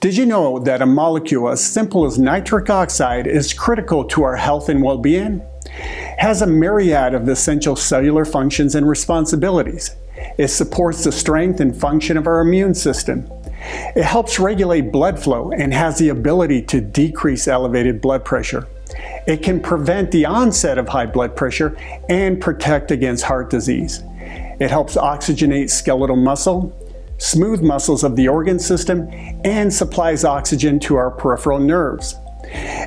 Did you know that a molecule as simple as nitric oxide is critical to our health and well-being? has a myriad of essential cellular functions and responsibilities. It supports the strength and function of our immune system. It helps regulate blood flow and has the ability to decrease elevated blood pressure. It can prevent the onset of high blood pressure and protect against heart disease. It helps oxygenate skeletal muscle, smooth muscles of the organ system, and supplies oxygen to our peripheral nerves.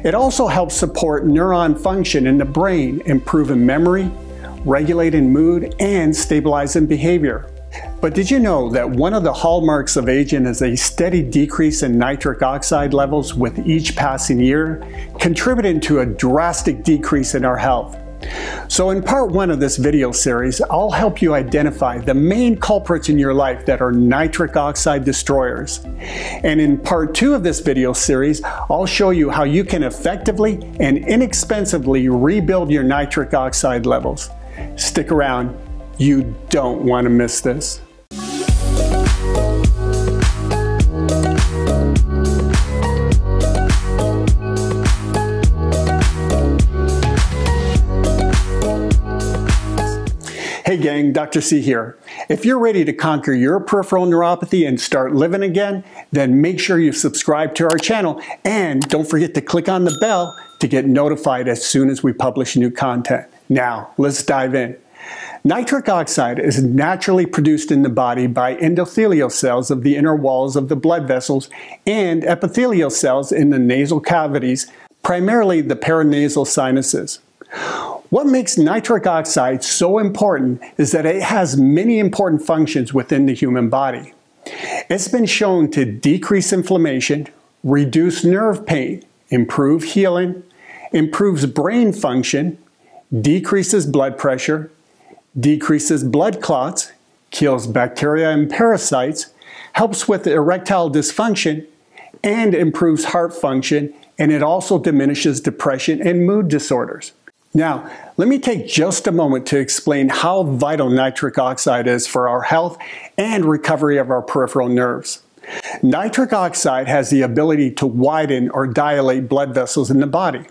It also helps support neuron function in the brain, improving memory, regulating mood, and stabilizing behavior. But did you know that one of the hallmarks of aging is a steady decrease in nitric oxide levels with each passing year, contributing to a drastic decrease in our health? So in part one of this video series, I'll help you identify the main culprits in your life that are nitric oxide destroyers. And in part two of this video series, I'll show you how you can effectively and inexpensively rebuild your nitric oxide levels. Stick around, you don't want to miss this. Gang, Dr. C here. If you're ready to conquer your peripheral neuropathy and start living again, then make sure you subscribe to our channel and don't forget to click on the bell to get notified as soon as we publish new content. Now, let's dive in. Nitric oxide is naturally produced in the body by endothelial cells of the inner walls of the blood vessels and epithelial cells in the nasal cavities, primarily the paranasal sinuses. What makes nitric oxide so important is that it has many important functions within the human body. It's been shown to decrease inflammation, reduce nerve pain, improve healing, improves brain function, decreases blood pressure, decreases blood clots, kills bacteria and parasites, helps with erectile dysfunction, and improves heart function, and it also diminishes depression and mood disorders. Now, let me take just a moment to explain how vital nitric oxide is for our health and recovery of our peripheral nerves. Nitric oxide has the ability to widen or dilate blood vessels in the body.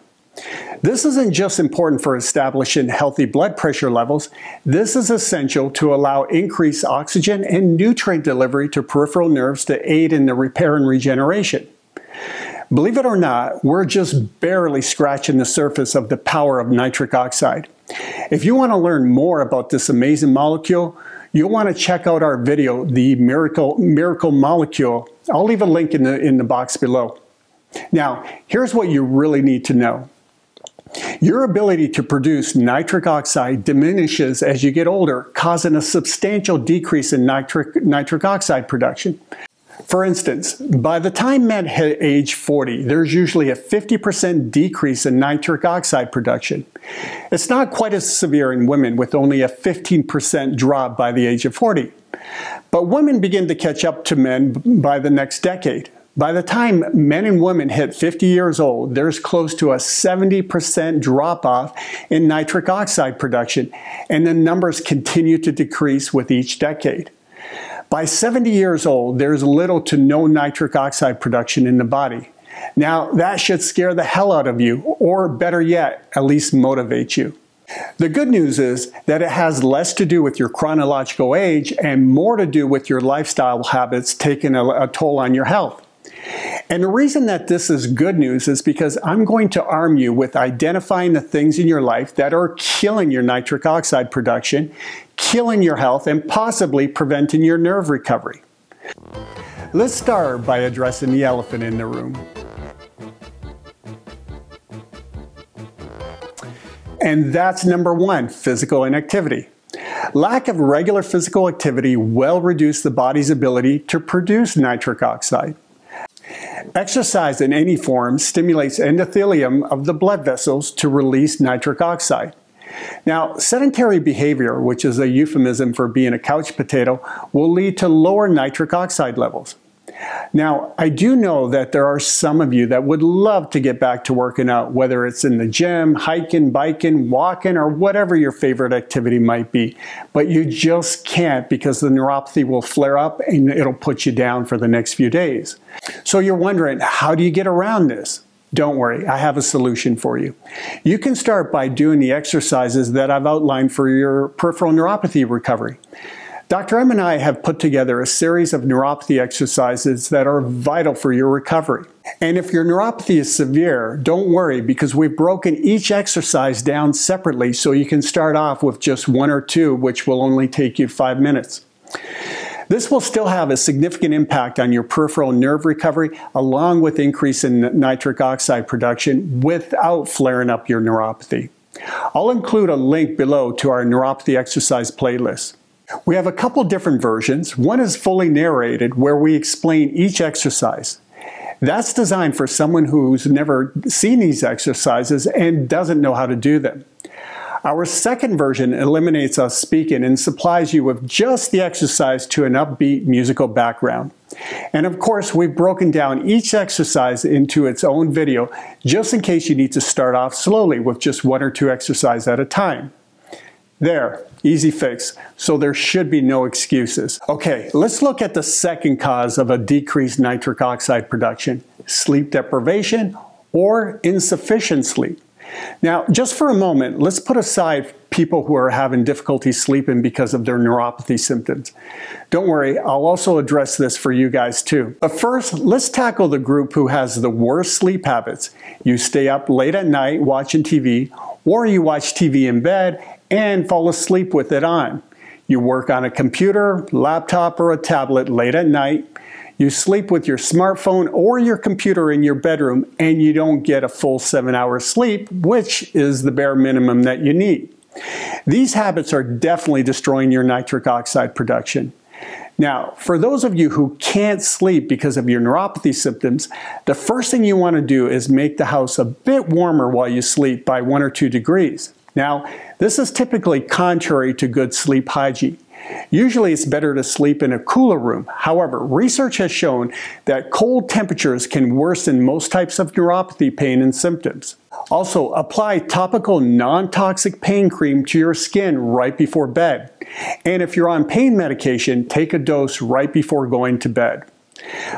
This isn't just important for establishing healthy blood pressure levels, this is essential to allow increased oxygen and nutrient delivery to peripheral nerves to aid in the repair and regeneration. Believe it or not, we're just barely scratching the surface of the power of nitric oxide. If you want to learn more about this amazing molecule, you'll want to check out our video, The Miracle, Miracle Molecule. I'll leave a link in the, in the box below. Now, here's what you really need to know. Your ability to produce nitric oxide diminishes as you get older, causing a substantial decrease in nitric, nitric oxide production. For instance, by the time men hit age 40, there's usually a 50% decrease in nitric oxide production. It's not quite as severe in women with only a 15% drop by the age of 40. But women begin to catch up to men by the next decade. By the time men and women hit 50 years old, there's close to a 70% drop off in nitric oxide production, and the numbers continue to decrease with each decade. By 70 years old, there's little to no nitric oxide production in the body. Now, that should scare the hell out of you, or better yet, at least motivate you. The good news is that it has less to do with your chronological age and more to do with your lifestyle habits taking a, a toll on your health. And the reason that this is good news is because I'm going to arm you with identifying the things in your life that are killing your nitric oxide production, killing your health, and possibly preventing your nerve recovery. Let's start by addressing the elephant in the room. And that's number one, physical inactivity. Lack of regular physical activity will reduce the body's ability to produce nitric oxide. Exercise in any form stimulates endothelium of the blood vessels to release nitric oxide. Now, sedentary behavior, which is a euphemism for being a couch potato, will lead to lower nitric oxide levels. Now, I do know that there are some of you that would love to get back to working out, whether it's in the gym, hiking, biking, walking, or whatever your favorite activity might be. But you just can't because the neuropathy will flare up and it'll put you down for the next few days. So you're wondering, how do you get around this? Don't worry, I have a solution for you. You can start by doing the exercises that I've outlined for your peripheral neuropathy recovery. Dr. M and I have put together a series of neuropathy exercises that are vital for your recovery. And if your neuropathy is severe, don't worry because we've broken each exercise down separately so you can start off with just one or two, which will only take you five minutes. This will still have a significant impact on your peripheral nerve recovery along with increase in nitric oxide production without flaring up your neuropathy. I'll include a link below to our neuropathy exercise playlist. We have a couple different versions. One is fully narrated where we explain each exercise. That's designed for someone who's never seen these exercises and doesn't know how to do them. Our second version eliminates us speaking and supplies you with just the exercise to an upbeat musical background. And of course, we've broken down each exercise into its own video just in case you need to start off slowly with just one or two exercises at a time. There, easy fix. So there should be no excuses. Okay, let's look at the second cause of a decreased nitric oxide production, sleep deprivation or insufficient sleep. Now, just for a moment, let's put aside people who are having difficulty sleeping because of their neuropathy symptoms. Don't worry, I'll also address this for you guys too. But first, let's tackle the group who has the worst sleep habits. You stay up late at night watching TV, or you watch TV in bed and fall asleep with it on. You work on a computer, laptop, or a tablet late at night. You sleep with your smartphone or your computer in your bedroom and you don't get a full seven hours sleep, which is the bare minimum that you need. These habits are definitely destroying your nitric oxide production. Now, for those of you who can't sleep because of your neuropathy symptoms, the first thing you want to do is make the house a bit warmer while you sleep by one or two degrees. Now, this is typically contrary to good sleep hygiene. Usually it's better to sleep in a cooler room. However, research has shown that cold temperatures can worsen most types of neuropathy pain and symptoms. Also, apply topical non-toxic pain cream to your skin right before bed. And if you're on pain medication, take a dose right before going to bed.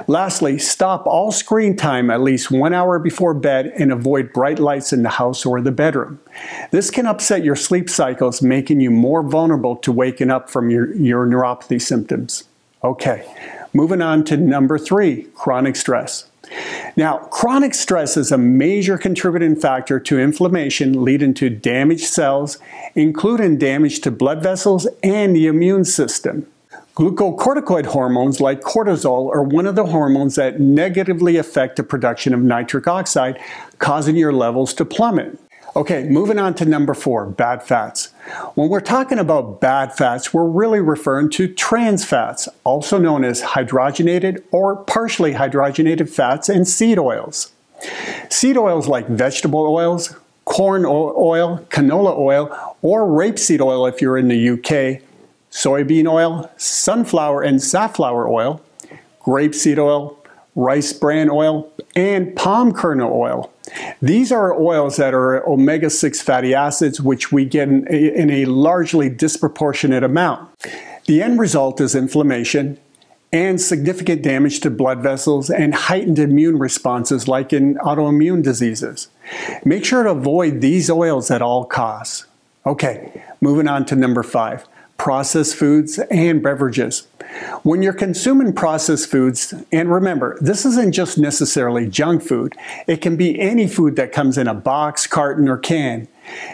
Lastly, stop all screen time at least one hour before bed and avoid bright lights in the house or the bedroom. This can upset your sleep cycles, making you more vulnerable to waking up from your, your neuropathy symptoms. Okay, moving on to number three, chronic stress. Now, chronic stress is a major contributing factor to inflammation leading to damaged cells, including damage to blood vessels and the immune system. Glucocorticoid hormones like cortisol are one of the hormones that negatively affect the production of nitric oxide, causing your levels to plummet. Okay, moving on to number four, bad fats. When we're talking about bad fats, we're really referring to trans fats, also known as hydrogenated or partially hydrogenated fats and seed oils. Seed oils like vegetable oils, corn oil, canola oil, or rapeseed oil if you're in the UK, soybean oil, sunflower and safflower oil, grapeseed oil, rice bran oil, and palm kernel oil. These are oils that are omega-6 fatty acids, which we get in a, in a largely disproportionate amount. The end result is inflammation and significant damage to blood vessels and heightened immune responses like in autoimmune diseases. Make sure to avoid these oils at all costs. Okay, moving on to number five processed foods, and beverages. When you're consuming processed foods, and remember, this isn't just necessarily junk food, it can be any food that comes in a box, carton, or can.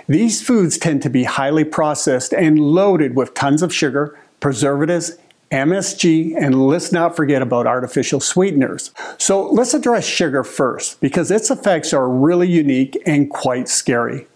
These foods tend to be highly processed and loaded with tons of sugar, preservatives, MSG, and let's not forget about artificial sweeteners. So let's address sugar first because its effects are really unique and quite scary.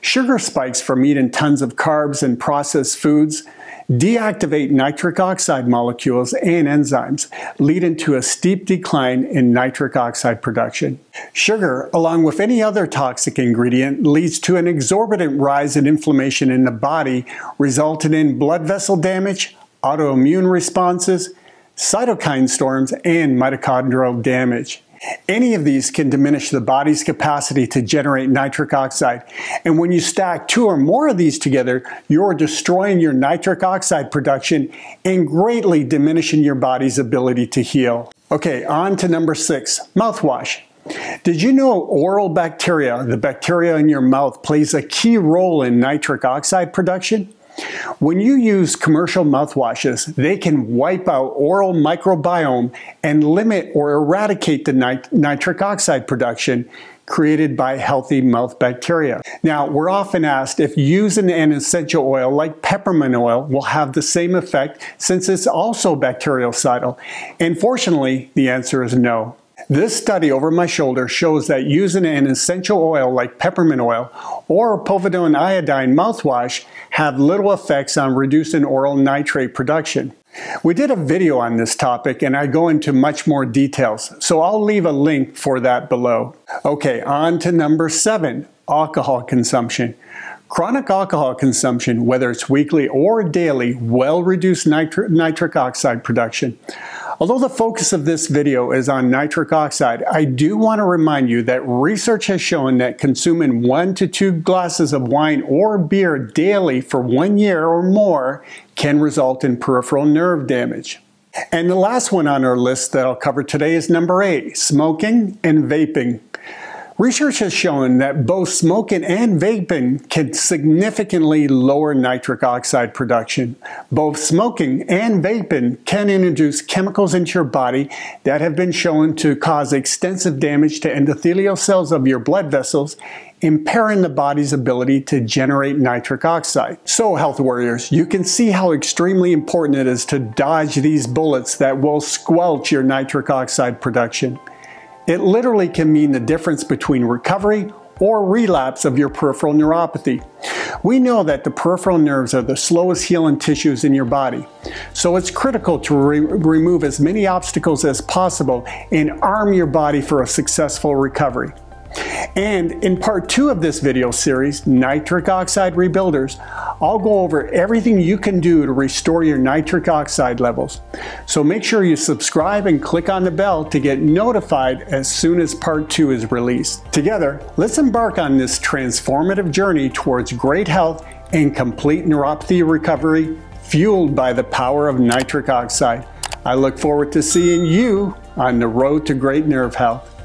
Sugar spikes from eating tons of carbs and processed foods deactivate nitric oxide molecules and enzymes, leading to a steep decline in nitric oxide production. Sugar, along with any other toxic ingredient, leads to an exorbitant rise in inflammation in the body, resulting in blood vessel damage, autoimmune responses, cytokine storms, and mitochondrial damage. Any of these can diminish the body's capacity to generate nitric oxide. And when you stack two or more of these together, you're destroying your nitric oxide production and greatly diminishing your body's ability to heal. Okay, on to number six, mouthwash. Did you know oral bacteria, the bacteria in your mouth, plays a key role in nitric oxide production? When you use commercial mouthwashes, they can wipe out oral microbiome and limit or eradicate the nit nitric oxide production created by healthy mouth bacteria. Now, we're often asked if using an essential oil like peppermint oil will have the same effect since it's also bactericidal. And fortunately, the answer is no. This study over my shoulder shows that using an essential oil like peppermint oil or povidone iodine mouthwash have little effects on reducing oral nitrate production. We did a video on this topic and I go into much more details, so I'll leave a link for that below. Okay, on to number seven, alcohol consumption. Chronic alcohol consumption, whether it's weekly or daily, will reduce nitri nitric oxide production. Although the focus of this video is on nitric oxide, I do want to remind you that research has shown that consuming one to two glasses of wine or beer daily for one year or more can result in peripheral nerve damage. And the last one on our list that I'll cover today is number eight, smoking and vaping. Research has shown that both smoking and vaping can significantly lower nitric oxide production. Both smoking and vaping can introduce chemicals into your body that have been shown to cause extensive damage to endothelial cells of your blood vessels, impairing the body's ability to generate nitric oxide. So, health warriors, you can see how extremely important it is to dodge these bullets that will squelch your nitric oxide production. It literally can mean the difference between recovery or relapse of your peripheral neuropathy. We know that the peripheral nerves are the slowest healing tissues in your body, so it's critical to re remove as many obstacles as possible and arm your body for a successful recovery. And in part two of this video series, Nitric Oxide Rebuilders, I'll go over everything you can do to restore your nitric oxide levels. So make sure you subscribe and click on the bell to get notified as soon as part two is released. Together, let's embark on this transformative journey towards great health and complete neuropathy recovery fueled by the power of nitric oxide. I look forward to seeing you on the road to great nerve health.